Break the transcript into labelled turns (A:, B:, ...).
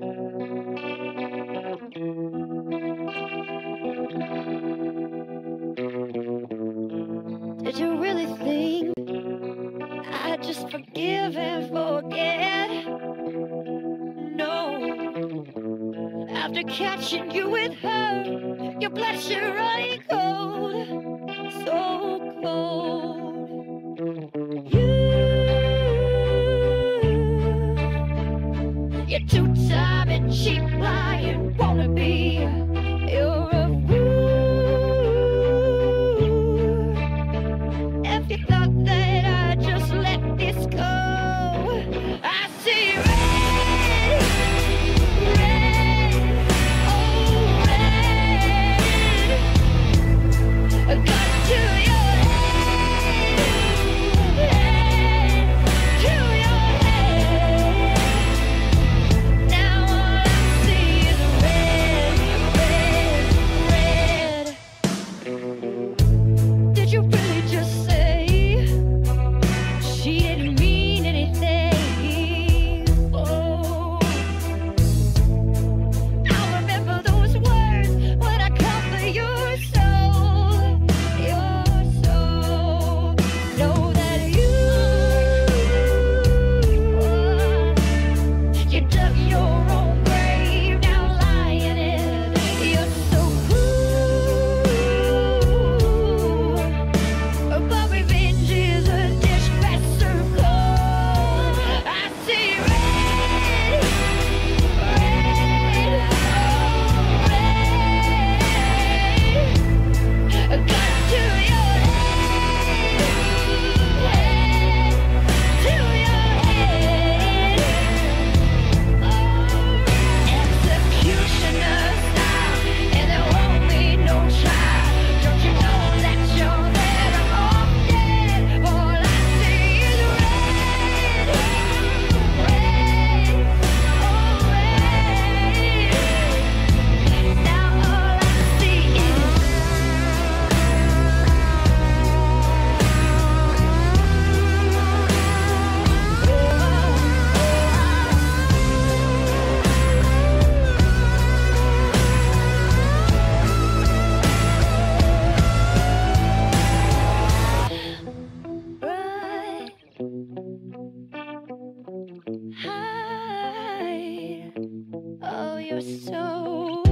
A: Did you really think I'd just forgive and forget? No. After catching you with her, your blood's running cold, so cold. You, you're too. She Oh.